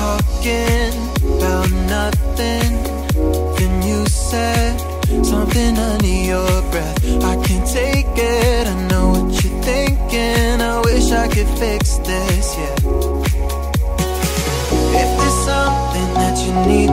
talking about nothing. Then you said something under your breath. I can't take it. I know what you're thinking. I wish I could fix this, yeah. If there's something that you need